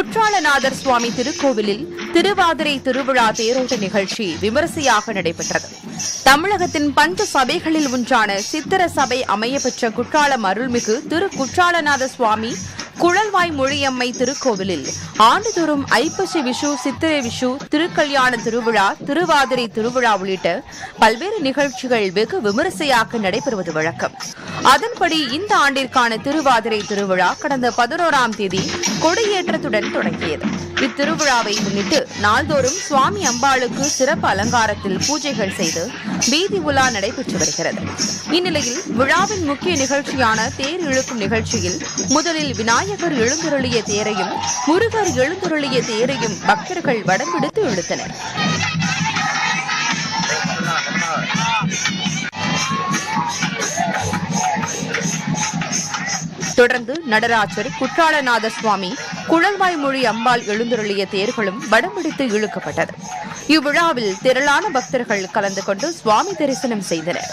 குற்றாலநாதர் சுவாமி திருக்கோவிலில் திருவாதிரை திருவிழா தேரோட்ட நிகழ்ச்சி விமரிசையாக நடைபெற்றது. தமிழகத்தின் பஞ்ச சபைகளில் ஒன்றான சித்திர சபை அமையப்பெற்ற குற்றாலம் அருள்மிகு திரு குற்றாலநாத சுவாமி குழல்வாய் மொழியம்மை திருக்கோவிலில் ஆண்டுதோறும் ஐப்பசி விஷு சித்திரை விஷு திருக்கல்யாண திருவிழா திருவாதிரை திருவிழா உள்ளிட்ட பல்வேறு நிகழ்ச்சிகள் வெகு விமரிசையாக நடைபெறுவது வழக்கம். அதன்படி இந்த ஆண்டிற்கான திருவாதிரை திருவிழா கடந்த பதினோராம் தேதி கொடியேற்றத்துடன் தொடங்கியது. இத்திருவிழாவை முன்னிட்டு நாள்தோறும் சுவாமி அம்பாளுக்கு சிறப்பு அலங்காரத்தில் பூஜைகள் செய்து வீதி உலா நடைபெற்று வருகிறது. இந்நிலையில் விழாவின் முக்கிய நிகழ்ச்சியான தேர் இழுக்கும் நிகழ்ச்சியில் முதலில் விநாயகர் எழுந்துருளிய தேரையும் முருகர் எழுந்துருளிய தேரையும் பக்தர்கள் வடம் பிடித்து இழுத்தனர். தொடர்ந்து நடராஜர் குற்றாலநாத சுவாமி குழல்வாய் மொழி அம்பாள் எழுந்தருளிய தேர்களும் வடம்பிடித்து இழுக்கப்பட்டது. இவ்விழாவில் திரளான பக்தர்கள் கலந்து கொண்டு சுவாமி தரிசனம் செய்தனர்.